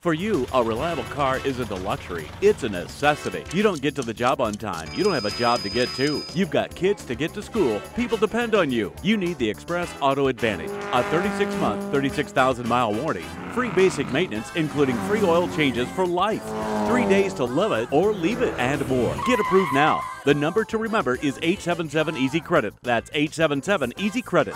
For you, a reliable car isn't a luxury, it's a necessity. You don't get to the job on time, you don't have a job to get to. You've got kids to get to school, people depend on you. You need the Express Auto Advantage, a 36 month, 36,000 mile warranty, free basic maintenance, including free oil changes for life, three days to love it or leave it, and more. Get approved now. The number to remember is 877 Easy Credit. That's 877 Easy Credit.